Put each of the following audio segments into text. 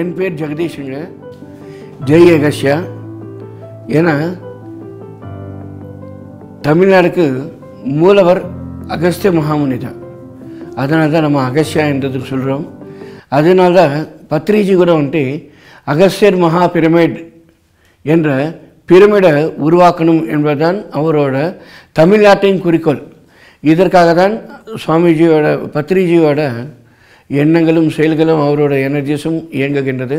என் பேர் ஜெகதீஷுங்க. ஜெய் அகஷ்யா ஏன்னா தமிழ்நாடுக்கு மூலவர் அகஸ்திய மகாமுனி தான். அதனால தான் நம்ம அகஸ்யா என்றது சொல்கிறோம் அதனால தான் பத்ரிஜி கூட வந்துட்டு அகஸ்தியர் மகா பிரமிட் என்ற பிரமிடை உருவாக்கணும் என்பதுதான் அவரோட தமிழ்நாட்டின் குறிக்கோள். இதற்காக தான் சுவாமிஜியோட பத்ரிஜியோட எண்ணங்களும் செயல்களும் அவரோட எனர்ஜிஸும் இயங்குகின்றது.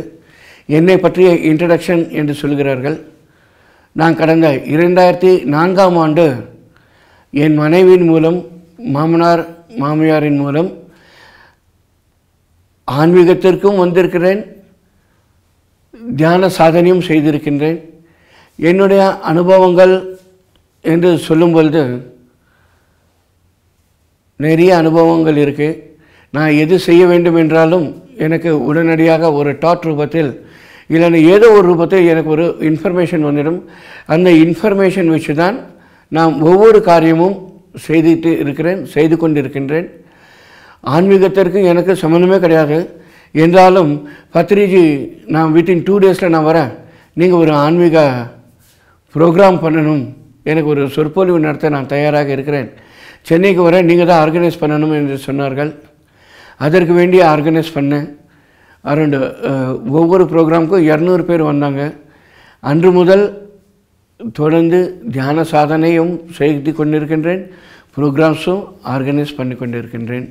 என்னை பற்றிய இன்ட்ரடக்ஷன் என்று சொல்கிறார்கள். நான் கடந்த இரண்டாயிரத்தி நான்காம் ஆண்டு என் மனைவியின் மூலம் மாமனார் மாமியாரின் மூலம் ஆன்மீகத்திற்கும் வந்திருக்கிறேன். தியான சாதனையும் செய்திருக்கின்றேன். என்னுடைய அனுபவங்கள் என்று சொல்லும் பொழுது நிறைய அனுபவங்கள் இருக்குது நான் எது செய்ய வேண்டும் என்றாலும் எனக்கு உடனடியாக ஒரு டாட் ரூபத்தில் இல்லைன்னா ஏதோ ஒரு ரூபத்தில் எனக்கு ஒரு இன்ஃபர்மேஷன் வந்துடும். அந்த இன்ஃபர்மேஷன் வச்சு தான் நான் ஒவ்வொரு காரியமும் செய்துட்டு இருக்கிறேன் செய்து கொண்டிருக்கின்றேன். ஆன்மீகத்திற்கும் எனக்கு சம்மந்தமே கிடையாது. என்றாலும் பத்ரிஜி நான் வித்தின் டூ டேஸில் நான் வரேன். நீங்கள் ஒரு ஆன்மீக ப்ரோக்ராம் பண்ணணும். எனக்கு ஒரு சொற்பொழிவு நடத்த நான் தயாராக இருக்கிறேன். சென்னைக்கு வரேன் நீங்கள் தான் ஆர்கனைஸ் பண்ணணும் என்று சொன்னார்கள். அதற்கு வேண்டி ஆர்கனைஸ் பண்ணேன் அரௌண்டு ஒவ்வொரு ப்ரோக்ராமுக்கும் இரநூறு பேர் வந்தாங்க. அன்று முதல் தொடர்ந்து தியான சாதனையும் செய்து கொண்டிருக்கின்றேன். ப்ரோக்ராம்ஸும் ஆர்கனைஸ் பண்ணி கொண்டிருக்கின்றேன்.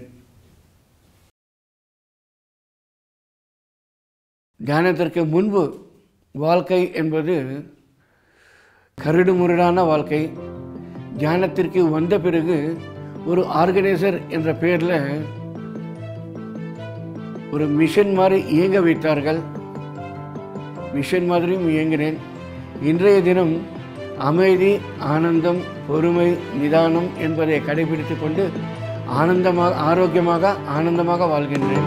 தியானத்திற்கு முன்பு வாழ்க்கை என்பது கரடுமுரடான வாழ்க்கை. தியானத்திற்கு வந்த பிறகு ஒரு ஆர்கனைசர் என்ற பெயரில் ஒரு மிஷன் மாதிரி இயங்க வைத்தார்கள். மிஷன் மாதிரியும் இயங்கினேன். இன்றைய தினம் அமைதி ஆனந்தம் பொறுமை நிதானம் என்பதை கடைபிடித்துக் கொண்டு ஆனந்தமாக ஆரோக்கியமாக ஆனந்தமாக வாழ்கின்றேன்.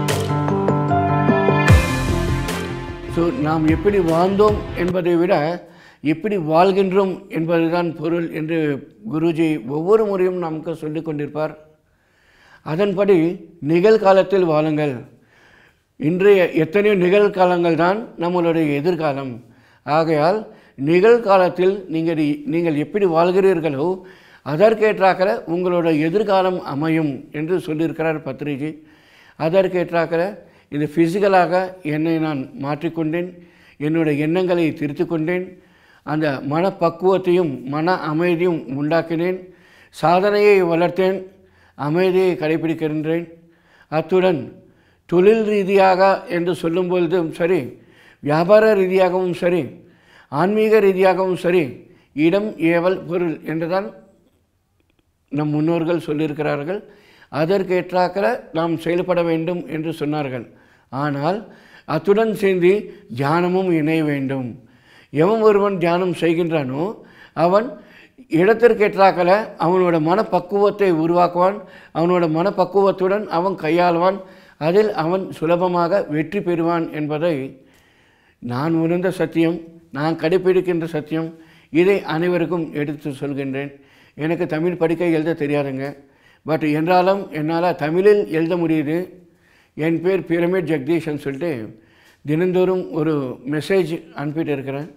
ஸோ நாம் எப்படி வாழ்ந்தோம் என்பதை விட எப்படி வாழ்கின்றோம் என்பதுதான் பொருள் என்று குருஜி ஒவ்வொரு முறையும் நமக்கு சொல்லிக் கொண்டிருப்பார். அதன்படி நிகழ்காலத்தில் வாழுங்கள். இன்றைய எத்தனையோ நிகழ்காலங்கள் தான் நம்மளுடைய எதிர்காலம். ஆகையால் நிகழ்காலத்தில் நீங்கள் நீங்கள் எப்படி வாழ்கிறீர்களோ அதற்கேற்றாக்கிற உங்களோட எதிர்காலம் அமையும் என்று சொல்லியிருக்கிறார் பத்ரிஜி. அதற்கேற்றாக்கிற இது ஃபிசிக்கலாக என்னை நான் மாற்றிக்கொண்டேன் என்னுடைய எண்ணங்களை திருத்தி கொண்டேன் அந்த மனப்பக்குவத்தையும் மன அமைதியும் உண்டாக்கினேன் சாதனையை வளர்த்தேன் அமைதியை கடைபிடிக்கின்றேன் அத்துடன் தொழில் ரீதியாக என்று சொல்லும் பொழுதும் சரி வியாபார ரீதியாகவும் சரி ஆன்மீக ரீதியாகவும் சரி இடம் ஏவல் பொருள் என்றுதான் நம் முன்னோர்கள் சொல்லியிருக்கிறார்கள். அதற்கேற்றாக்கிற நாம் செயல்பட வேண்டும் என்று சொன்னார்கள். ஆனால் அத்துடன் சேர்ந்து தியானமும் இணைய வேண்டும். எவன் ஒருவன் தியானம் செய்கின்றானோ அவன் இடத்திற்கேற்றாக்கல அவனோட மனப்பக்குவத்தை உருவாக்குவான் அவனோட மனப்பக்குவத்துடன் அவன் கையாளுவான். அதில் அவன் சுலபமாக வெற்றி பெறுவான் என்பதை நான் உணர்ந்த சத்தியம் நான் கடைப்பிடிக்கின்ற சத்தியம் இதை அனைவருக்கும் எடுத்து சொல்கின்றேன். எனக்கு தமிழ் படிக்க எழுத தெரியாதுங்க. பட் என்றாலும் என்னால் தமிழில் எழுத முடியுது. என் பேர் பிரமிட் ஜெகதீஷன் சொல்லிட்டு தினந்தோறும் ஒரு மெசேஜ் அனுப்பிட்டு இருக்கிறேன்.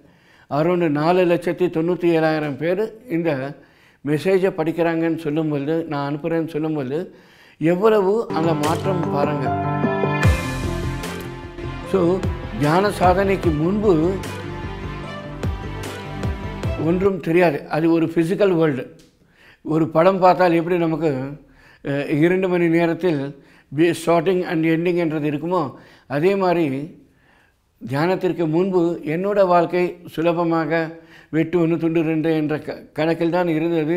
அரௌண்டு நாலு லட்சத்தி தொண்ணூற்றி ஏழாயிரம் பேர் இந்த மெசேஜை படிக்கிறாங்கன்னு சொல்லும்போது நான் அனுப்புகிறேன்னு சொல்லும்போது எவ்வளவு அந்த மாற்றம் பாருங்கள் ஸோ தியான சாதனைக்கு முன்பு ஒன்றும் தெரியாது. அது ஒரு ஃபிசிக்கல் வேர்ல்டு ஒரு படம் பார்த்தால் எப்படி நமக்கு இரண்டு மணி நேரத்தில் ஸ்டார்டிங் அண்ட் எண்டிங் என்றது இருக்குமோ அதே மாதிரி தியானத்திற்கு முன்பு என்னோட வாழ்க்கை சுலபமாக வெட்டு ஒன்று துண்டு ரெண்டு என்ற க கணக்கில் தான் இருந்தது.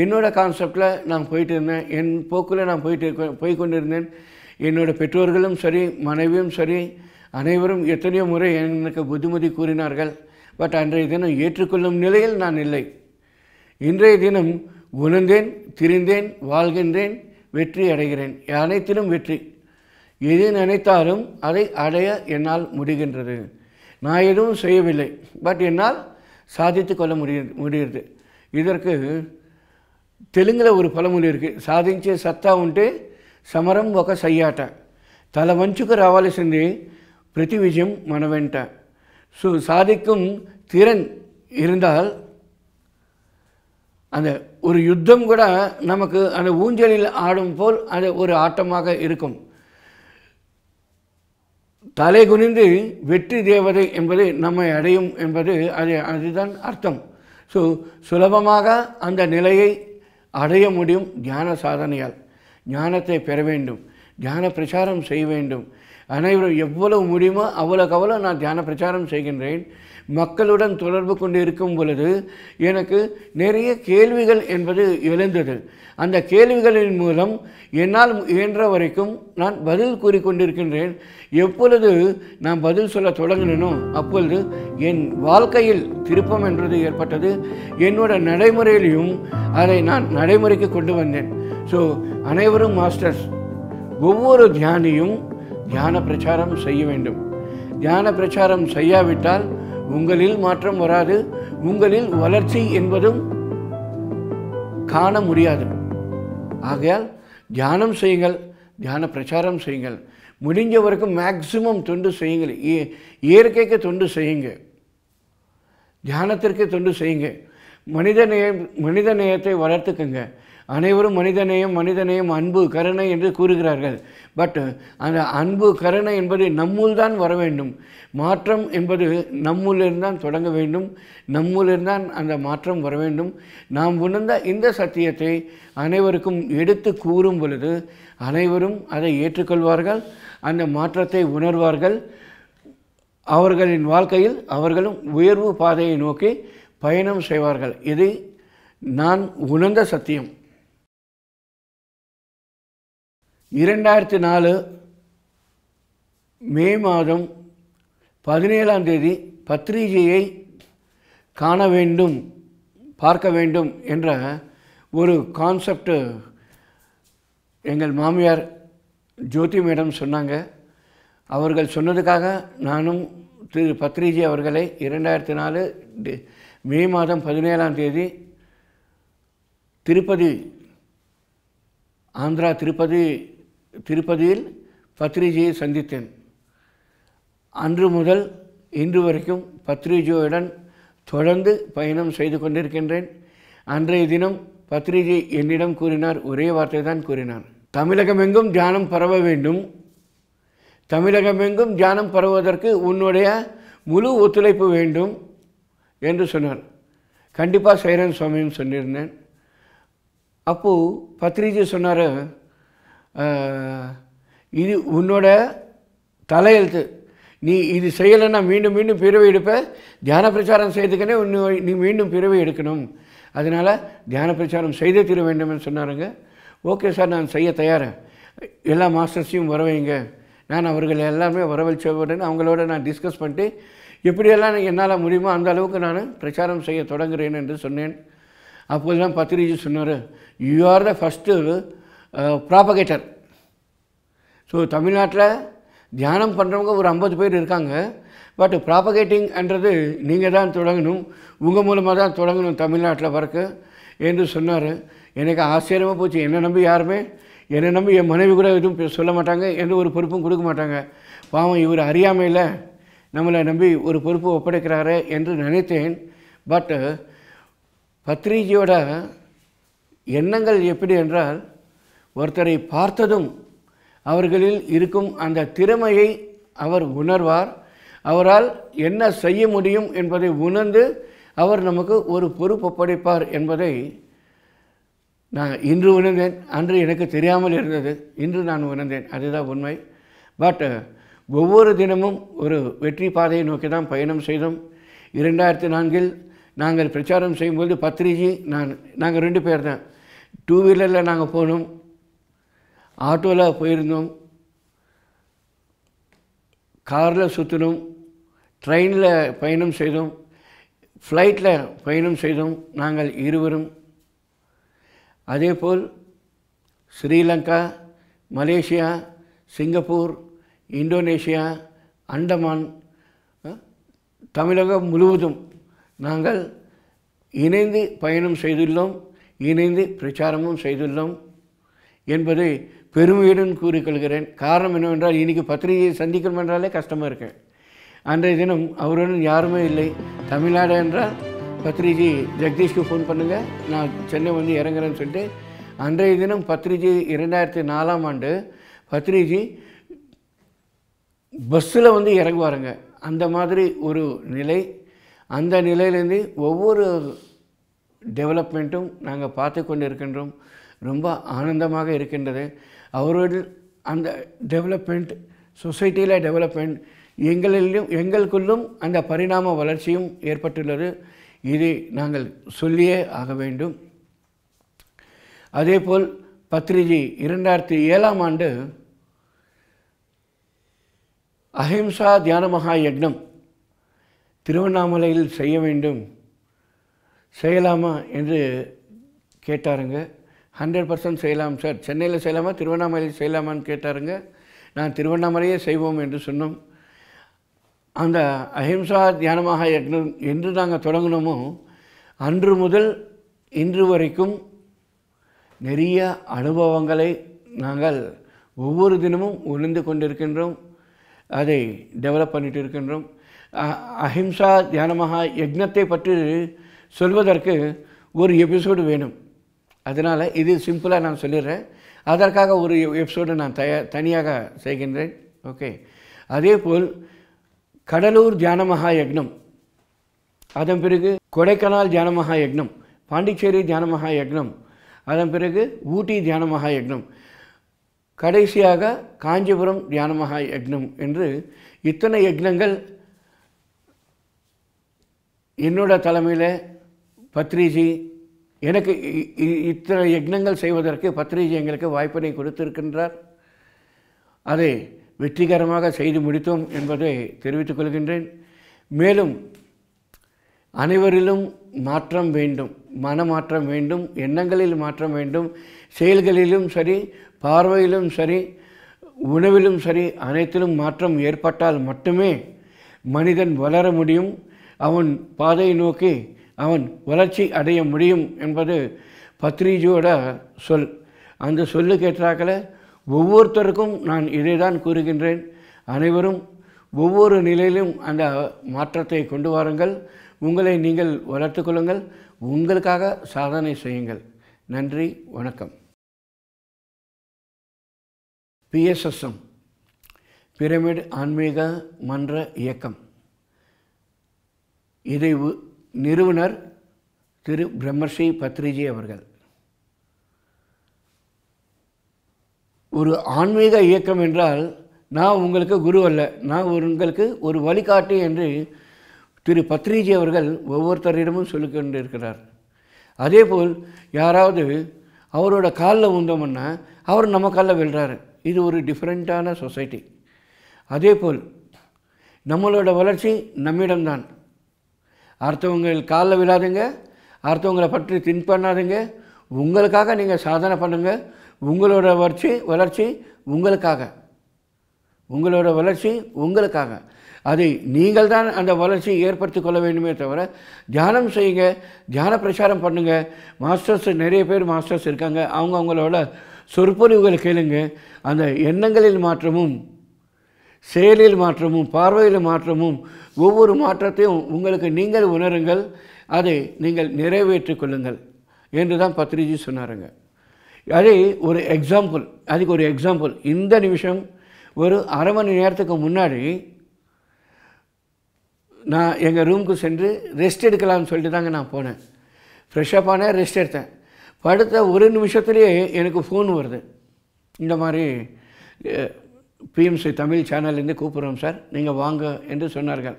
என்னோடய கான்செப்டில் நான் போயிட்டு இருந்தேன். என் போக்கில் நான் போயிட்டு இருக்க போய் கொண்டிருந்தேன் என்னோட பெற்றோர்களும் சரி மனைவியும் சரி அனைவரும் எத்தனையோ முறை எனக்கு புத்திமதி கூறினார்கள். பட் அன்றைய தினம் ஏற்றுக்கொள்ளும் நிலையில் நான் இல்லை. இன்றைய தினம் உணர்ந்தேன் திரிந்தேன் வாழ்கின்றேன் வெற்றி அடைகிறேன். அனைத்திலும் வெற்றி. எது நினைத்தாலும் அதை அடைய என்னால் முடிகின்றது. நான் எதுவும் செய்யவில்லை. பட் என்னால் சாதித்து கொள்ள முடிய இதற்கு தெலுங்கில் ஒரு பழமொழி இருக்குது సాధించే సత్తా ఉంటే సమరం ఒక సయ్యాట తల వంచుకు రావాల్సింది பிரதி விஜயம் மனவென்ட ஸோ சாதிக்கும் திறன் இருந்தால் அந்த ஒரு யுத்தம் கூட நமக்கு அந்த ஊஞ்சலில் ஆடும் போல் அது ஒரு ஆட்டமாக இருக்கும் தலை குனிந்து வெற்றி தேவதை என்பது நம்மை அடையும் என்பது அது அதுதான் அர்த்தம் ஸோ சுலபமாக அந்த நிலையை அடைய முடியும் ஞான சாதனையால் ஞானத்தை பெற வேண்டும். ஞான பிரச்சாரம் செய்ய வேண்டும். அனைவரும் எவ்வளவு முடியுமோ அவ்வளோக்கு அவ்வளோ நான் தியான பிரச்சாரம் செய்கின்றேன். மக்களுடன் தொடர்பு கொண்டு இருக்கும் பொழுது எனக்கு நிறைய கேள்விகள் என்பது எழுந்தது. அந்த கேள்விகளின் மூலம் என்னால் இயன்ற வரைக்கும் நான் பதில் கூறிக்கொண்டிருக்கின்றேன் எப்பொழுது நான் பதில் சொல்ல தொடங்கினோ அப்பொழுது என் வாழ்க்கையில் திருப்பம் என்றது ஏற்பட்டது. என்னோட நடைமுறையிலையும் அதை நான் நடைமுறைக்கு கொண்டு வந்தேன். ஸோ அனைவரும் மாஸ்டர்ஸ் ஒவ்வொரு தியானியும் தியான பிரச்சாரம் செய்ய வேண்டும். தியான பிரச்சாரம் செய்யாவிட்டால் உங்களில் மாற்றம் வராது. உங்களில் வளர்ச்சி என்பதும் காண முடியாது. ஆகையால் தியானம் செய்யுங்கள். தியான பிரச்சாரம் செய்யுங்கள். முடிஞ்ச வரைக்கும் மேக்சிமம் தொண்டு செய்யுங்கள். இய- இயற்கைக்கு தொண்டு செய்யுங்க. தியானத்திற்கு தொண்டு செய்யுங்க. மனித நேயம் மனித நேயத்தை வளர்த்துக்குங்க. அனைவரும் மனிதநேயம் மனிதநேயம் அன்பு கருணை என்று கூறுகிறார்கள். பட் அந்த அன்பு கருணை என்பது நம்முள் தான் வர வேண்டும். மாற்றம் என்பது நம்முள்ளிருந்தான் தொடங்க வேண்டும். நம்முள்ளிருந்தான் அந்த மாற்றம் வர வேண்டும். நாம் உணர்ந்த இந்த சத்தியத்தை அனைவருக்கும் எடுத்து கூறும் பொழுது அனைவரும் அதை ஏற்றுக்கொள்வார்கள் அந்த மாற்றத்தை உணர்வார்கள். அவர்களின் வாழ்க்கையில் அவர்களும் உயர்வு பாதையை நோக்கி பயணம் செய்வார்கள். இது நான் உணர்ந்த சத்தியம். இரண்டாயிரத்தி நாலு மே மாதம் பதினேழாம் தேதி பத்ரிஜியை காண வேண்டும் பார்க்க வேண்டும் என்ற ஒரு கான்செப்டு எங்கள் மாமியார் ஜோதி மேடம் சொன்னாங்க. அவர்கள் சொன்னதுக்காக நானும் திரு பத்ரிஜி அவர்களை இரண்டாயிரத்தி நாலு மே மாதம் பதினேழாம் தேதி திருப்பதி ஆந்திரா திருப்பதி திருப்பதியில் பத்ரிஜியை சந்தித்தேன். அன்று முதல் இன்று வரைக்கும் பத்ரிஜியுடன் தொடர்ந்து பயணம் செய்து கொண்டிருக்கின்றேன். அன்றைய தினம் பத்ரிஜி என்னிடம் கூறினார் ஒரே வார்த்தை தான் கூறினார். தமிழகமெங்கும் தியானம் பரவ வேண்டும். தமிழகமெங்கும் தியானம் பரவுவதற்கு உன்னுடைய முழு ஒத்துழைப்பு வேண்டும் என்று சொன்னார். கண்டிப்பாக சைரன் சுவாமின்னு சொல்லியிருந்தேன் அப்போது பத்ரிஜி சொன்னார் இது உன்னோட தலையெழுத்து. நீ இது செய்யலைன்னா மீண்டும் மீண்டும் பிறவி எடுப்ப. தியான பிரச்சாரம் செய்துக்கனே இன்னும் நீ மீண்டும் பிறவை எடுக்கணும். அதனால் தியான பிரச்சாரம் செய்தே தீர வேண்டும்னு சொன்னாருங்க. ஓகே சார் நான் செய்ய தயார்? எல்லா மாஸ்டர்ஸையும் வரவைங்க நான் அவர்கள் எல்லாமே வரவழைச்ச உடனே அவங்களோட நான் டிஸ்கஸ் பண்ணிட்டு எப்படியெல்லாம் என்னால் முடியுமோ அந்த அளவுக்கு நான் பிரச்சாரம் செய்ய தொடங்குகிறேன் என்று சொன்னேன். அப்போது தான் பத்ரிஜி சொன்னார் you are the first propagator so தமிழ்நாட்டில் தியானம் பண்ணுறவங்க ஒரு ஐம்பது பேர் இருக்காங்க. பட் ப்ராபகேட்டிங்ன்றது நீங்கள் தான் தொடங்கணும். உங்கள் மூலமாக தான் தொடங்கணும் தமிழ்நாட்டில் வரக்கு என்று சொன்னார். எனக்கு ஆச்சரியமாக போச்சு. என்னை நம்பி யாருமே? என்னை நம்பி என் மனைவி கூட எதுவும் சொல்ல மாட்டாங்க எந்த ஒரு பொறுப்பும் கொடுக்க மாட்டாங்க. பாவம் இவர் அறியாமையில் நம்மளை நம்பி ஒரு பொறுப்பு ஒப்படைக்கிறாரே என்று நினைத்தேன். பட் பத்ரிஜியோட எண்ணங்கள் எப்படி என்றால் ஒருத்தரை பார்த்ததும் அவர்களில் இருக்கும் அந்த திறமையை அவர் உணர்வார். அவரால் என்ன செய்ய முடியும் என்பதை உணர்ந்து அவர் நமக்கு ஒரு பொறுப்பு படைப்பார் என்பதை நான் இன்று உணர்ந்தேன். அன்று எனக்கு தெரியாமல் இருந்தது. இன்று நான் உணர்ந்தேன். அதுதான் உண்மை. பட் uh, ஒவ்வொரு தினமும் ஒரு வெற்றி பாதையை நோக்கி தான் பயணம் செய்தோம். இரண்டாயிரத்தி நான்கில் நாங்கள் பிரச்சாரம் செய்யும்போது பத்ரிஜி நான் நாங்கள் ரெண்டு பேர் தான். டூ வீலரில் நாங்கள் போனோம். ஆட்டோவில் போயிருந்தோம். காரில் சுற்றினோம் ட்ரெயினில் பயணம் செய்தோம். ஃப்ளைட்டில் பயணம் செய்தோம். நாங்கள் இருவரும். அதேபோல் Sri Lanka Malaysia Singapore Indonesia Andaman Tamilagam முழுவதும் நாங்கள் இணைந்து பயணம் செய்துள்ளோம். இணைந்து பிரச்சாரமும் செய்துள்ளோம். என்பதை பெருமையுடன் கூறிக்கொள்கிறேன். காரணம் என்னவென்றால் இன்றைக்கி பத்திரிகையை சந்திக்கணும் என்றாலே கஷ்டமாக இருக்குது அன்றைய தினம் அவருடன் யாருமே இல்லை. தமிழ்நாடு என்றால் பத்ரிஜி ஜெகதீஷ்க்கு ஃபோன் பண்ணுங்கள் நான் சென்னை வந்து இறங்குறேன்னு சொல்லிட்டு அன்றைய தினம் பத்ரிஜி இரண்டாயிரத்தி நாலாம் ஆண்டு பத்ரிஜி பஸ்ஸில் வந்து இறங்குவாருங்க. அந்த மாதிரி ஒரு நிலை. அந்த நிலையிலேருந்து ஒவ்வொரு டெவலப்மெண்ட்டும் நாங்கள் பார்த்து கொண்டு இருக்கின்றோம் ரொம்ப ஆனந்தமாக இருக்கின்றது. அவர்கள் அந்த டெவலப்மெண்ட் சொசைட்டியில் டெவலப்மெண்ட் எங்களிலும் எங்களுக்குள்ளும் அந்த பரிணாம வளர்ச்சியும் ஏற்பட்டுள்ளது. இதை நாங்கள் சொல்லியே ஆக வேண்டும். அதேபோல் பத்ரிஜி இரண்டாயிரத்தி ஏழாம் ஆண்டு அஹிம்சா தியான மகா யக்னம் திருவண்ணாமலையில் செய்ய வேண்டும் செய்யலாமா என்று கேட்டாருங்க. ஹண்ட்ரட் பர்சன்ட் செய்யலாம். சார் சென்னையில் செய்யலாமா திருவண்ணாமலையில் செய்யலாமான்னு கேட்டாருங்க. நான் திருவண்ணாமலையே செய்வோம் என்று சொன்னோம். அந்த அஹிம்சா தியானமாக யக்னம் என்று நாங்கள் தொடங்கினோமோ அன்று முதல் இன்று வரைக்கும் நிறைய அனுபவங்களை நாங்கள் ஒவ்வொரு தினமும் உணர்ந்து கொண்டிருக்கின்றோம். அதை டெவலப் பண்ணிட்டு இருக்கின்றோம். அஹிம்சா தியானமாக யக்னத்தை பற்றி சொல்வதற்கு ஒரு எபிசோடு வேணும். அதனால் இது சிம்பிளாக நான் சொல்லிடுறேன். அதற்காக ஒரு எபிசோடு நான் தயா தனியாக செய்கின்றேன். ஓகே. அதே போல் கடலூர் தியான மகா யக்னம். அதன் பிறகு கொடைக்கானல் தியான மகா யக்னம். பாண்டிச்சேரி தியான மகா யக்னம். அதன் பிறகு ஊட்டி தியான மகா யக்னம். கடைசியாக காஞ்சிபுரம் தியான மகா யக்னம் என்று இத்தனை யக்னங்கள் என்னோட தலைமையில் பத்ரிஜி எனக்கு இ- இ- இத்தனை யக்னங்கள் செய்வதற்கு பத்ரிஜி எங்களுக்கு வாய்ப்பினை கொடுத்திருக்கின்றார். அதை வெற்றிகரமாக செய்து முடித்தோம் என்பதை தெரிவித்துக் கொள்கின்றேன். மேலும் அனைவரிலும் மாற்றம் வேண்டும் மனமாற்றம் வேண்டும் எண்ணங்களில் மாற்றம் வேண்டும் செயல்களிலும் சரி பார்வையிலும் சரி உணவிலும் சரி அனைத்திலும் மாற்றம் ஏற்பட்டால் மட்டுமே மனிதன் வளர முடியும். அவன் பாதையை நோக்கி அவன் வளர்ச்சி அடைய முடியும் என்பது பத்ரிஜியோட சொல். அந்த சொல்லு கேட்டாக்கல ஒவ்வொருத்தருக்கும் நான் இதை தான் கூறுகின்றேன். அனைவரும் ஒவ்வொரு நிலையிலும் அந்த மாற்றத்தை கொண்டு வாருங்கள். உங்களை நீங்கள் வளர்த்துக்கொள்ளுங்கள் உங்களுக்காக சாதனை செய்யுங்கள். நன்றி வணக்கம். பிஎஸ்எஸ்எம் பிரமிட் ஆன்மீக மன்ற இயக்கம். இதை உ- நிறுவனர் திரு பிரம்மஸ்ரீ பத்ரிஜி அவர்கள். ஒரு ஆன்மீக இயக்கம் என்றால் நான் உங்களுக்கு குரு அல்ல நான் ஒரு- உங்களுக்கு ஒரு வழிகாட்டி என்று திரு பத்ரிஜி அவர்கள் ஒவ்வொருத்தரிடமும் சொல்லிக் கொண்டிருக்கிறார் அதேபோல் யாராவது அவரோட காலில் உந்தோம்னா அவர் நம்ம காலில் விழுறாரு இது ஒரு டிஃப்ரெண்ட்டான சொசைட்டி அதேபோல் நம்மளோட வளர்ச்சி நம்மிடம்தான். அடுத்தவங்கள் காலில் விழாதுங்க. அடுத்தவங்களை பற்றி தின் பண்ணாதுங்க. உங்களுக்காக நீங்கள் சாதனை பண்ணுங்கள் உங்களோட வளர்ச்சி வளர்ச்சி உங்களுக்காக. உங்களோட வளர்ச்சி உங்களுக்காக. அதை நீங்கள் தான் அந்த வளர்ச்சியை ஏற்படுத்தி கொள்ள வேண்டுமே தவிர தியானம் செய்யுங்க. தியான பிரச்சாரம் பண்ணுங்கள் மாஸ்டர்ஸ் நிறைய பேர் மாஸ்டர்ஸ் இருக்காங்க. அவங்க அவங்களோட சொற்பொழிவுகளை கேளுங்க. அந்த எண்ணங்களில் மாற்றமும் செயலில் மாற்றமும் பார்வையில் மாற்றமும் ஒவ்வொரு மாற்றத்தையும் உங்களுக்கு நீங்கள் உணருங்கள் அதை நீங்கள் நிறைவேற்றி கொள்ளுங்கள் என்று தான் பத்ரிஜி சொன்னாருங்க. அதே ஒரு எக்ஸாம்பிள் அதுக்கு ஒரு எக்ஸாம்பிள் இந்த நிமிஷம் ஒரு அரை மணி நேரத்துக்கு முன்னாடி நான் எங்கள் ரூமுக்கு சென்று ரெஸ்ட் எடுக்கலாம்னு சொல்லிட்டு தாங்க நான் போனேன். ஃப்ரெஷ்ஷப் ஆனேன் ரெஸ்ட் எடுத்தேன். படுத்த ஒரு நிமிஷத்துலேயே எனக்கு ஃபோன் வருது. இந்த மாதிரி பிஎம்சி தமிழ் சேனல்லேருந்து கூப்பிட்றோம் சார் நீங்கள் வாங்க என்று சொன்னார்கள்.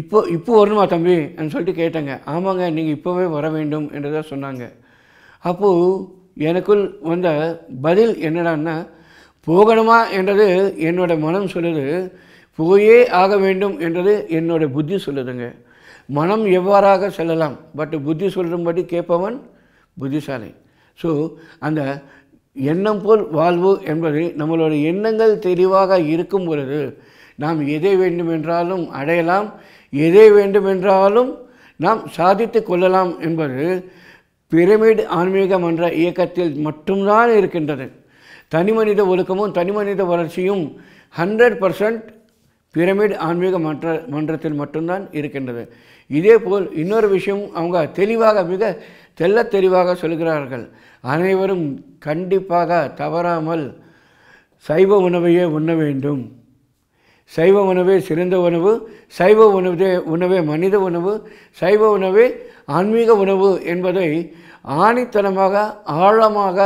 இப்போ இப்போ வரணுமா தம்பி? ன்னு சொல்லிட்டு கேட்டேங்க. ஆமாங்க நீங்கள் இப்போவே வர வேண்டும் என்று தான் சொன்னாங்க. அப்போது எனக்குள் வந்த பதில் என்னடான்னா போகணுமா என்றது என்னோட மனம் சொல்லுது. போயே ஆக வேண்டும் என்றது என்னோடய புத்தி சொல்லுதுங்க. மனம் எவ்வாறாக செல்லலாம்? பட் புத்தி சொல்லும்படி கேட்பவன் புத்திசாலி. ஸோ அந்த எண்ணம் போல் வாழ்வு என்பது நம்மளோட எண்ணங்கள் தெளிவாக இருக்கும் பொழுது நாம் எதை வேண்டுமென்றாலும் அடையலாம் எதை வேண்டுமென்றாலும் நாம் சாதித்து கொள்ளலாம் என்பது பிரமிட் ஆன்மீக மன்ற இயக்கத்தில் மட்டும்தான் இருக்கின்றது. தனிமனித ஒழுக்கமும் தனிமனித வளர்ச்சியும் ஹண்ட்ரட் பர்சன்ட் பிரமிட் ஆன்மீக மன்ற மன்றத்தில் மட்டும்தான் இருக்கின்றது. இதேபோல் இன்னொரு விஷயம் அவங்க தெளிவாக மிக தெள்ளத் தெளிவாக சொல்கிறார்கள். அனைவரும் கண்டிப்பாக தவறாமல் சைவ உணவையே உண்ண வேண்டும். சைவ உணவே சிறந்த உணவு சைவ உணவே உணவே மனித உணவு சைவ உணவே ஆன்மீக உணவு என்பதை ஆணித்தனமாக ஆழமாக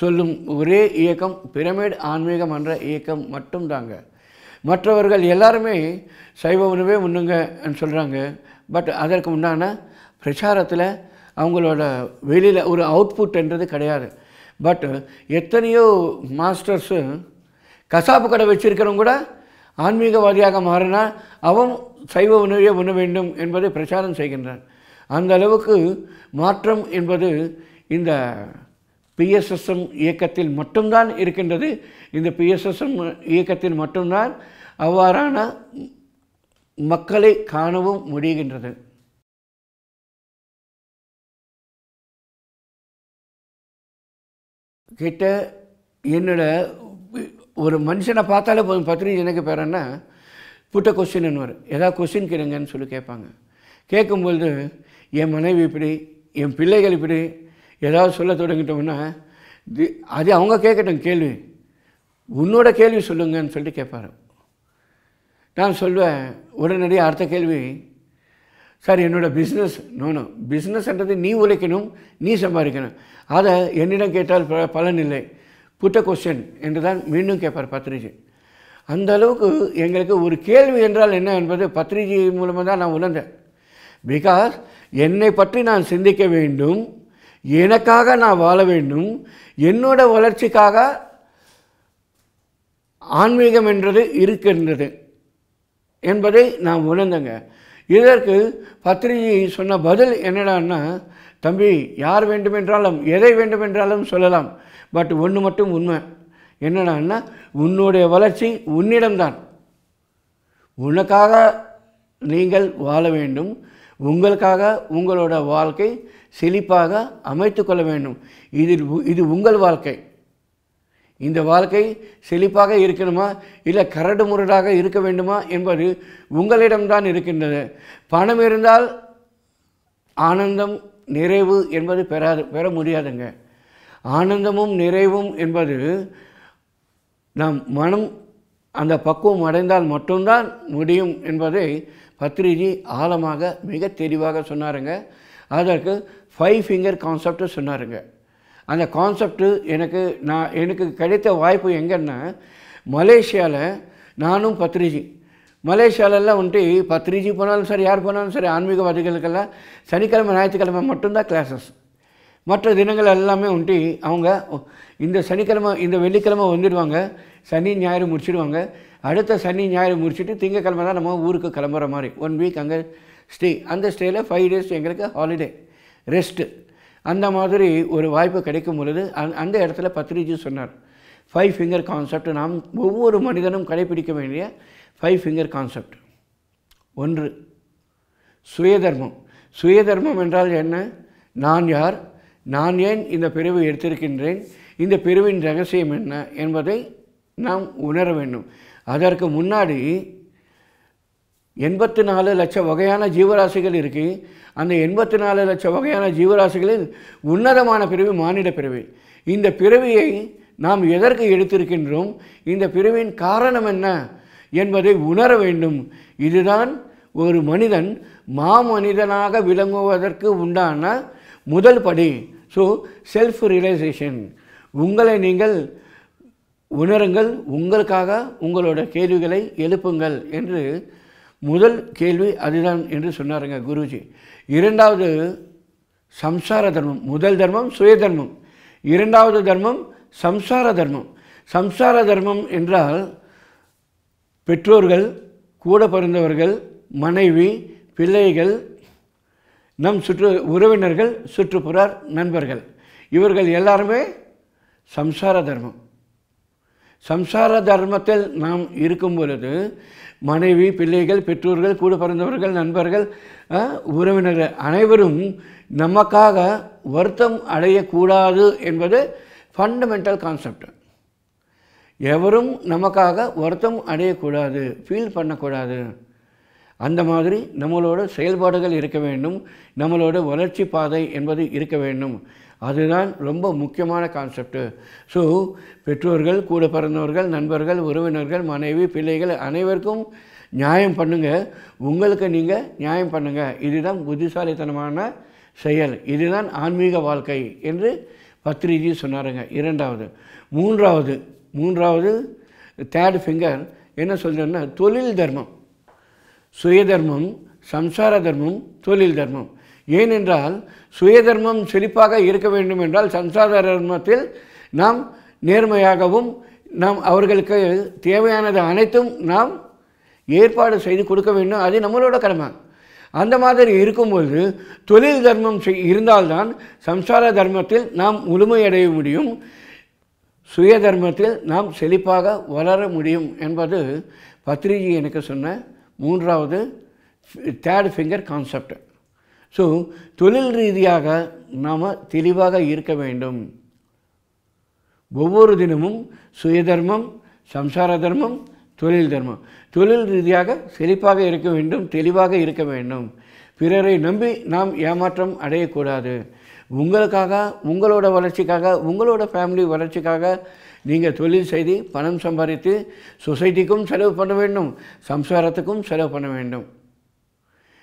சொல்லும் ஒரே இயக்கம் பிரமிட் ஆன்மீகம் என்ற இயக்கம் மட்டும்தாங்க. மற்றவர்கள் எல்லாருமே சைவ உணவே உண்ணுங்கன்னு சொல்கிறாங்க பட் அதற்கு உண்டான பிரச்சாரத்தில் அவங்களோட வெளியில் ஒரு அவுட்புட்ன்றது கிடையாது. பட் எத்தனையோ மாஸ்டர்ஸு கசாப்பு கடை வச்சுருக்கிறவங்க கூட ஆன்மீகவாதியாக மாறினா அவன் சைவ உணவே உண்ண வேண்டும் என்பதை பிரச்சாரம் செய்கின்றான். அந்த அளவுக்கு மாற்றம் என்பது இந்த பிஎஸ்எஸ்எம் இயக்கத்தில் மட்டும்தான் இருக்கின்றது. இந்த பிஎஸ்எஸ்எம் இயக்கத்தில் மட்டும்தான் அவ்வாறான மக்களை காணவும் முடிகின்றது. கிட்ட என்னோட ஒரு மனுஷனை பார்த்தாலே போதும். பத்திரிகை எனக்கு பேரன்னா புட்ட கொஸ்டின் வரும் ஏதாவது கொஸ்டின் கேளுங்கன்னு சொல்லி கேட்பாங்க. கேட்கும்பொழுது என் மனைவி இப்படி என் பிள்ளைகள் இப்படி ஏதாவது சொல்ல தொடங்கிட்டோம்னா தி- அது அவங்க கேட்கட்டும் கேள்வி. உன்னோட கேள்வி சொல்லுங்கன்னு சொல்லிட்டு கேட்பாரு. நான் சொல்வேன் உடனடியாக அடுத்த கேள்வி சார் என்னோட பிஸ்னஸ் நோனோ பிஸ்னஸ்ன்றது நீ உழைக்கணும் நீ சம்பாதிக்கணும். அதை என்னிடம் கேட்டால் ப- பலன் இல்லை. புட்ட கொஸ்டின் என்று தான் மீண்டும் கேட்பார் பத்ரிஜி. அந்த அளவுக்கு எங்களுக்கு ஒரு கேள்வி என்றால் என்ன என்பது பத்ரிஜி மூலமாக தான் நான் உணர்ந்தேன். பிகாஸ் என்னை பற்றி நான் சிந்திக்க வேண்டும் எனக்காக நான் வாழ வேண்டும் என்னோட வளர்ச்சிக்காக ஆன்மீகம் என்றது இருக்கின்றது என்பதை நான் உணர்ந்தேங்க. இதற்கு பத்திரிகை சொன்ன பதில் என்னடான்னா தம்பி யார் வேண்டுமென்றாலும் எதை வேண்டுமென்றாலும் சொல்லலாம். பட் ஒன்று மட்டும் உண்மை. என்னடான்னா உன்னுடைய வளர்ச்சி உன்னிடம்தான். உனக்காக நீங்கள் வாழ வேண்டும். உங்களுக்காக உங்களோட வாழ்க்கை செழிப்பாக அமைத்து கொள்ள வேண்டும். இதில் உ- இது உங்கள் வாழ்க்கை. இந்த வாழ்க்கை செழிப்பாக இருக்கணுமா? இல்லை கரடு முரடாக இருக்க வேண்டுமா? என்பது உங்களிடம்தான் இருக்கின்றது. பணம் இருந்தால் ஆனந்தம் நிறைவு என்பது பெறாது பெற முடியாதுங்க. ஆனந்தமும் நிறைவும் என்பது நம் மனம் அந்த பக்குவம் அடைந்தால் மட்டும்தான் முடியும் என்பதை பத்ரிஜி ஆழமாக மிக தெளிவாக சொன்னாருங்க. அதற்கு ஃபைவ் ஃபிங்கர் கான்செப்டை சொன்னாருங்க. அந்த கான்செப்ட்டு எனக்கு நான் எனக்கு கிடைத்த வாய்ப்பு எங்கன்னா மலேசியாவில் நானும் பத்ரிஜி. மலேசியாவிலலாம் வந்துட்டு பத்ரிஜி போனாலும் சரி யார் போனாலும் சரி ஆன்மீகவாதிகளுக்கெல்லாம் சனிக்கிழமை ஞாயிற்றுக்கிழமை மட்டும்தான் கிளாஸஸ் மற்ற தினங்கள் எல்லாமே வந்துட்டு அவங்க இந்த சனிக்கிழமை இந்த வெள்ளிக்கிழமை வந்துடுவாங்க. சனி ஞாயிறு முடிச்சிடுவாங்க. அடுத்த சனி ஞாயிறு முடிச்சுட்டு திங்கக்கிழமை தான் நம்ம ஊருக்கு கிளம்புற மாதிரி. ஒன் வீக் அங்கே ஸ்டே அந்த ஸ்டேயில் ஃபைவ் டேஸ் எங்களுக்கு ஹாலிடே ரெஸ்ட்டு அந்த மாதிரி ஒரு வாய்ப்பு கிடைக்கும் பொழுது அந் அந்த இடத்துல பத்ரிஜி சொன்னார் ஃபைவ் ஃபிங்கர் கான்செப்ட் நாம் ஒவ்வொரு மனிதனும் கடைபிடிக்க வேண்டிய ஃபைவ் ஃபிங்கர் கான்செப்ட் ஒன்று சுயதர்மம். சுயதர்மம் என்றால் என்ன? நான் யார்? நான் ஏன் இந்த பிரிவு எடுத்திருக்கின்றேன்? இந்த பிரிவின் ரகசியம் என்ன? என்பதை நாம் உணர வேண்டும். அதற்கு முன்னாடி எண்பத்தி நாலு லட்சம் வகையான ஜீவராசிகள் இருக்குது அந்த எண்பத்தி நாலு லட்சம் வகையான ஜீவராசிகளில் உன்னதமான பிறவி மானிட பிறவி இந்த பிறவியை நாம் எதற்கு எடுத்திருக்கின்றோம்? இந்த பிறவியின் காரணம் என்ன என்பதை உணர வேண்டும். இதுதான் ஒரு மனிதன் மாமனிதனாக விளங்குவதற்கு உண்டான முதல் படி. ஸோ செல்ஃப் ரியலைசேஷன் உங்களை நீங்கள் உணருங்கள். உங்களுக்காக உங்களோட கேள்விகளை எழுப்புங்கள் என்று முதல் கேள்வி அதுதான் என்று சொன்னாருங்க குருஜி. இரண்டாவது சம்சார தர்மம் முதல் தர்மம் சுய தர்மம். இரண்டாவது தர்மம் சம்சார தர்மம். சம்சார தர்மம் என்றால் பெற்றோர்கள் கூட பிறந்தவர்கள் மனைவி பிள்ளைகள் நம் சுற்று உறவினர்கள் சுற்றுப்புறார் நண்பர்கள். இவர்கள் எல்லாருமே சம்சார தர்மம். சம்சார தர்மத்தில் நாம் இருக்கும் பொழுது மனைவி பிள்ளைகள் பெற்றோர்கள் கூட பிறந்தவர்கள் நண்பர்கள் உறவினர்கள் அனைவரும் நமக்காக வருத்தம் அடையக்கூடாது என்பது ஃபண்டமெண்டல் கான்செப்ட் எவரும் நமக்காக வருத்தம் அடையக்கூடாது ஃபீல் பண்ணக்கூடாது. அந்த மாதிரி நம்மளோட செயல்பாடுகள் இருக்க வேண்டும். நம்மளோட வளர்ச்சி பாதை என்பது இருக்க வேண்டும். அதுதான் ரொம்ப முக்கியமான கான்செப்டு ஸோ பெற்றோர்கள் கூட பிறந்தவர்கள் நண்பர்கள் உறவினர்கள் மனைவி பிள்ளைகள் அனைவருக்கும் நியாயம் பண்ணுங்கள் உங்களுக்கு நீங்கள் நியாயம் பண்ணுங்கள் இதுதான் புத்திசாலித்தனமான செயல். இதுதான் ஆன்மீக வாழ்க்கை என்று பத்ரிஜி சொன்னாருங்க. இரண்டாவது. மூன்றாவது. மூன்றாவது தேர்ட் ஃபிங்கர் என்ன சொல்கிறேன்னா தொழில் தர்மம். சுயதர்மம் சம்சார தர்மம் தொழில் தர்மம். ஏனென்றால் சுயதர்மம் செழிப்பாக இருக்க வேண்டும் என்றால் சம்சார தர்மத்தில் நாம் நேர்மையாகவும் நாம் அவர்களுக்கு தேவையானது அனைத்தும் நாம் ஏற்பாடு செய்து கொடுக்க வேண்டும். அது நம்மளோட கடமை. அந்த மாதிரி இருக்கும்போது தொழில் தர்மம் செய் இருந்தால்தான் சம்சார தர்மத்தில் நாம் முழுமையடைய முடியும். சுய தர்மத்தில் நாம் செழிப்பாக வளர முடியும் என்பது பத்ரிஜி எனக்கு சொன்ன மூன்றாவது தேர்ட் ஃபிங்கர் கான்செப்ட் ஸோ தொழில் ரீதியாக நாம் தெளிவாக இருக்க வேண்டும். ஒவ்வொரு தினமும் சுயதர்மம் சம்சார தர்மம் தொழில் தர்மம். தொழில் ரீதியாக செழிப்பாக இருக்க வேண்டும் தெளிவாக இருக்க வேண்டும். பிறரை நம்பி நாம் ஏமாற்றம் அடையக்கூடாது. உங்களுக்காக உங்களோட வளர்ச்சிக்காக உங்களோட ஃபேமிலி வளர்ச்சிக்காக நீங்கள் தொழில் செய்து பணம் சம்பாதித்து சொசைட்டிக்கும் செலவு பண்ண வேண்டும் சம்சாரத்துக்கும் செலவு பண்ண வேண்டும்.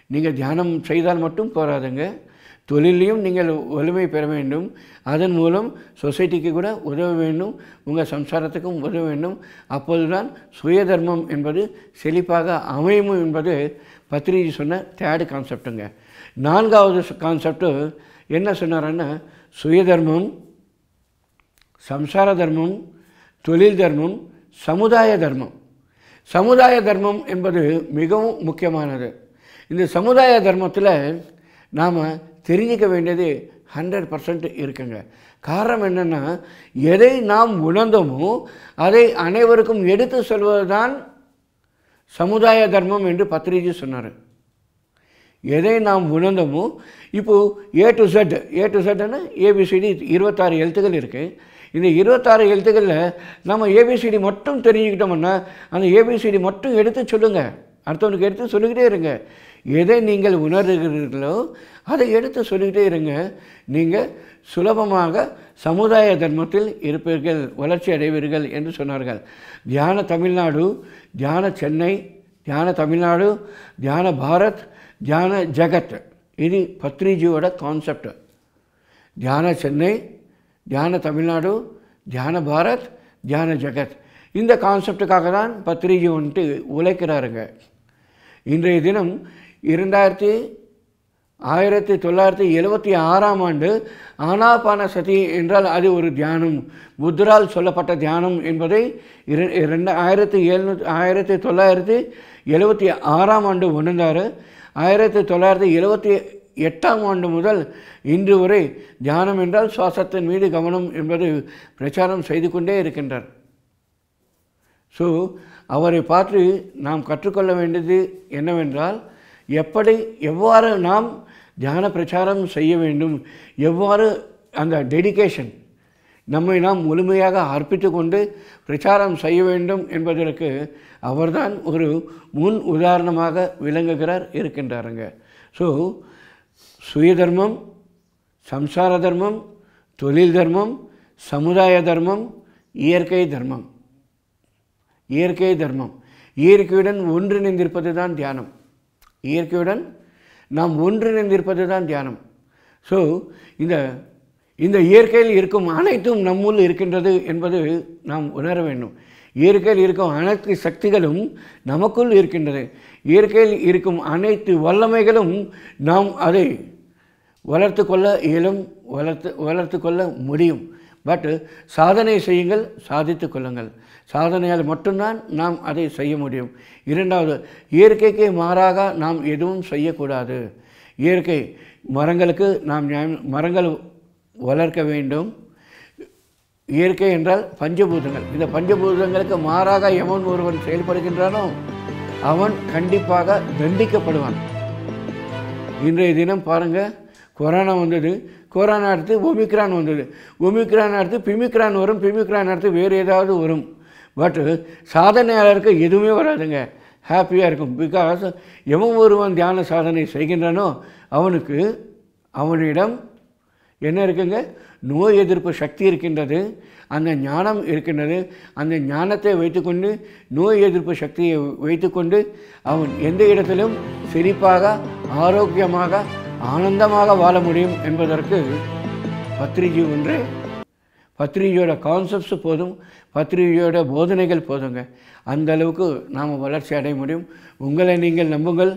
நீங்கள் தியானம் செய்தால் மட்டும் போராதுங்க தொழிலையும் நீங்கள் வலிமை பெற வேண்டும். அதன் மூலம் சொசைட்டிக்கு கூட உதவ வேண்டும். உங்கள் சம்சாரத்துக்கும் உதவ வேண்டும். அப்போதுதான் சுயதர்மம் என்பது செழிப்பாக அமையும் என்பது பத்ரிஜி சொன்ன தேர்டு கான்செப்ட்டுங்க நான்காவது கான்செப்ட்டு என்ன சொன்னாருன்னா சுயதர்மம் சம்சார தர்மம் தொழில் தர்மம் சமுதாய தர்மம். சமுதாய தர்மம் என்பது மிகவும் முக்கியமானது. இந்த சமுதாய தர்மத்தில் நாம் தெரிஞ்சிக்க வேண்டியது ஹண்ட்ரட் பர்சன்ட் இருக்குங்க. காரணம் என்னென்னா எதை நாம் உணர்ந்தோமோ அதை அனைவருக்கும் எடுத்து சொல்வதுதான் சமுதாய தர்மம் என்று பத்ரிஜி சொன்னார். எதை நாம் உணர்ந்தோமோ இப்போது A to Z A to செட்னா ABCD இருபத்தாறு எழுத்துக்கள் இருக்குது இந்த இருபத்தாறு எழுத்துக்களில் நம்ம ஏபிசிடி மட்டும் தெரிஞ்சுக்கிட்டோம்னா அந்த ஏபிசிடி மட்டும் எடுத்து சொல்லுங்கள் அடுத்தவனுக்கு எடுத்து சொல்லிக்கிட்டே இருங்க. எதை நீங்கள் உணர்கிறீர்களோ அதை எடுத்து சொல்லிக்கிட்டே இருங்க. நீங்கள் சுலபமாக சமுதாய தர்மத்தில் இருப்பீர்கள் வளர்ச்சி அடைவீர்கள் என்று சொன்னார்கள். தியான தமிழ்நாடு தியான சென்னை தியான தமிழ்நாடு தியான பாரத் தியான ஜகத். இது பத்ரிஜியோட கான்செப்ட் தியான சென்னை தியான தமிழ்நாடு தியான பாரத் தியான ஜகத். இந்த கான்செப்டுக்காக தான் பத்ரிஜி வந்துட்டு உழைக்கிறாருங்க. இன்றைய தினம் இரண்டாயிரத்தி ஆயிரத்தி தொள்ளாயிரத்தி எழுபத்தி ஆறாம் ஆண்டு ஆனாபான சதி என்றால் அது ஒரு தியானம். புத்தரால் சொல்லப்பட்ட தியானம் என்பதை இரு ரெண்டு ஆயிரத்தி எழுநூற்றி ஆயிரத்தி தொள்ளாயிரத்தி எழுபத்தி ஆறாம் ஆண்டு உணர்ந்தார். ஆயிரத்தி தொள்ளாயிரத்தி எழுபத்தி எட்டாம் ஆண்டு முதல் இன்று வரை தியானம் என்றால் சுவாசத்தின் மீது கவனம் என்பது பிரச்சாரம் செய்து கொண்டே இருக்கின்றார். ஸோ அவரை பார்த்து நாம் கற்றுக்கொள்ள வேண்டியது என்னவென்றால் எப்படி எவ்வாறு நாம் தியான பிரச்சாரம் செய்ய வேண்டும் எவ்வாறு அந்த டெடிகேஷன் நம்மை நாம் முழுமையாக அர்ப்பித்து கொண்டு பிரச்சாரம் செய்ய வேண்டும் என்பதற்கு அவர்தான் ஒரு முன் உதாரணமாக விளங்குகிறார் இருக்கின்றாருங்க. ஸோ சுயதர்மம் சம்சார தர்மம் தொழில் தர்மம் சமுதாய தர்மம் இயற்கை தர்மம். இயற்கை தர்மம். இயற்கையுடன் ஒன்றிணைந்திருப்பது தான் தியானம். இயற்கையுடன் நாம் ஒன்றிணைந்திருப்பது தான் தியானம். ஸோ இந்த இந்த இயற்கையில் இருக்கும் அனைத்தும் நம்முள் இருக்கின்றது என்பது நாம் உணர வேண்டும். இயற்கையில் இருக்கும் அனைத்து சக்திகளும் நமக்குள் இருக்கின்றது. இயற்கையில் இருக்கும் அனைத்து வல்லமைகளும் நாம் அதை வளர்த்து கொள்ள இயலும் வளர்த்து வளர்த்து கொள்ள முடியும். பட் சாதனை செய்யுங்கள் சாதித்து கொள்ளுங்கள். சாதனையால் மட்டும்தான் நாம் அதை செய்ய முடியும். இரண்டாவது இயற்கைக்கு மாறாக நாம் எதுவும் செய்யக்கூடாது. இயற்கை மரங்களுக்கு நாம் மரங்கள் வளர்க்க வேண்டும். இயற்கை என்றால் பஞ்சபூதங்கள். இந்த பஞ்சபூதங்களுக்கு மாறாக எவன் ஒருவன் செயல்படுகின்றானோ அவன் கண்டிப்பாக தண்டிக்கப்படுவான். இன்றைய தினம் பாருங்கள் கொரோனா வந்தது. கொரோனா அடுத்து ஒமிக்ரான் வந்தது. ஒமிக்ரான் அடுத்து பிமிக்ரான் வரும். பிமிக்ரான் அடுத்து வேறு ஏதாவது வரும். பட்டு சாதனையாளருக்கு எதுவுமே வராதுங்க. ஹாப்பியாக இருக்கும். பிகாஸ் எவன் ஒருவன் தியான சாதனை செய்கின்றனோ அவனுக்கு அவனிடம் என்ன இருக்குங்க? நோய் எதிர்ப்பு சக்தி இருக்கின்றது. அந்த ஞானம் இருக்கின்றது. அந்த ஞானத்தை வைத்துக்கொண்டு நோய் எதிர்ப்பு சக்தியை வைத்துக்கொண்டு அவன் எந்த இடத்திலும் செழிப்பாக ஆரோக்கியமாக ஆனந்தமாக வாழ முடியும் என்பதற்கு பத்ரிஜி ஒன்று பத்ரிஜியோட கான்செப்ட்ஸ் போதும். பத்திரிகையோட போதனைகள் போதுங்க. அந்த அளவுக்கு நாம் வளர்ச்சி அடைய முடியும். உங்களை நீங்கள் நம்புங்கள்.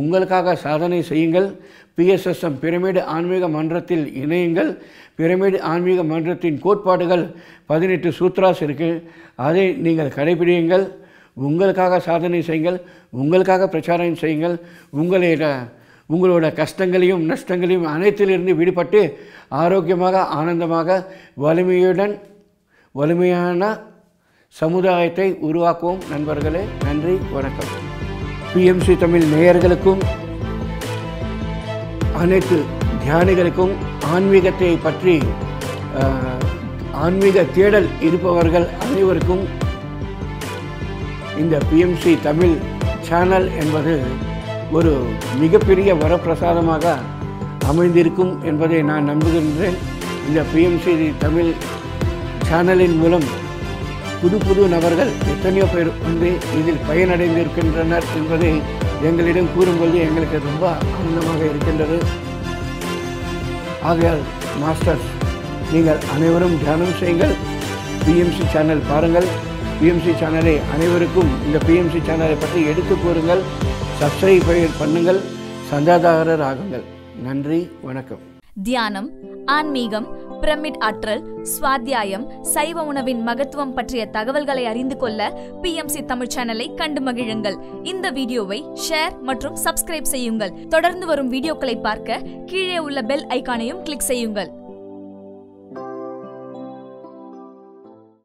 உங்களுக்காக சாதனை செய்யுங்கள். பிஎஸ்எஸ்எம் பிரமிடு ஆன்மீக மன்றத்தில் இணையுங்கள். பிரமிடு ஆன்மீக மன்றத்தின் கோட்பாடுகள் பதினெட்டு சூத்ராஸ் இருக்குது அதை நீங்கள் கடைபிடியுங்கள். உங்களுக்காக சாதனை செய்யுங்கள். உங்களுக்காக பிரச்சாரம் செய்யுங்கள். உங்களோட உங்களோட கஷ்டங்களையும் நஷ்டங்களையும் அனைத்திலிருந்து விடுபட்டு ஆரோக்கியமாக ஆனந்தமாக வலிமையுடன் வலிமையான சமுதாயத்தை உருவாக்குவோம். நண்பர்களே நன்றி வணக்கம். பிஎம்சி தமிழ் நேயர்களுக்கும் அனைத்து தியானிகளுக்கும் ஆன்மீகத்தை பற்றி ஆன்மீக தேடல் இருப்பவர்கள் அனைவருக்கும் இந்த பிஎம்சி தமிழ் சேனல் என்பது ஒரு மிகப்பெரிய வரப்பிரசாதமாக அமைந்திருக்கும் என்பதை நான் நம்புகின்றேன். இந்த பிஎம்சி தமிழ் சேனலின் மூலம் புது புது நபர்கள் எத்தனையோ பேர் வந்து இதில் பயனடைந்திருக்கின்றனர் என்பதை எங்களிடம் கூறும்போது எங்களுக்கு ரொம்ப ஆனந்தமாக இருக்கின்றது. ஆகையால் மாஸ்டர்ஸ் நீங்கள் அனைவரும் தியானம் செய்யுங்கள். பிஎம்சி சேனல் பாருங்கள். பிஎம்சி சேனலை அனைவருக்கும் இந்த பிஎம்சி சேனலை பற்றி எடுத்து கூறுங்கள். சப்ஸ்கிரைப் பண்ணுங்கள். சந்தாதாரர் ஆகுங்கள் நன்றி வணக்கம். தியானம் ஆன்மீகம் பிரமிட் ஆற்றல் சுவாத்தியாயம் சைவ உணவின் மகத்துவம் பற்றிய தகவல்களை அறிந்து கொள்ள பிஎம்சி தமிழ் சேனலை கண்டு மகிழுங்கள். இந்த வீடியோவை ஷேர் மற்றும் சப்ஸ்கிரைப் செய்யுங்கள். தொடர்ந்து வரும் வீடியோக்களை பார்க்க கீழே உள்ள பெல் ஐகானையும் கிளிக் செய்யுங்கள்.